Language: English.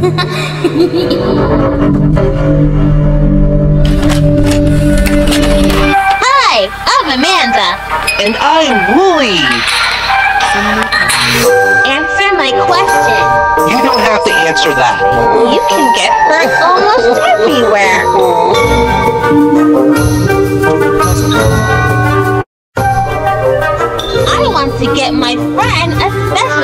Hi, I'm Amanda. And I'm Wooly. Answer my question. You don't have to answer that. You can get hurt almost everywhere. I want to get my friend a special